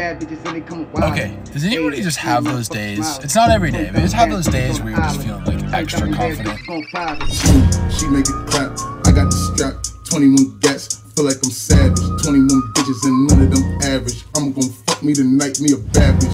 Okay, does anybody just have those days? It's not every day, but just have those days where you're just feeling like extra confident. She make it clap. I got the strap. 21 gats. Feel like I'm savage. 21 bitches and none of them average. I'm gonna fuck me tonight, me a bad bitch.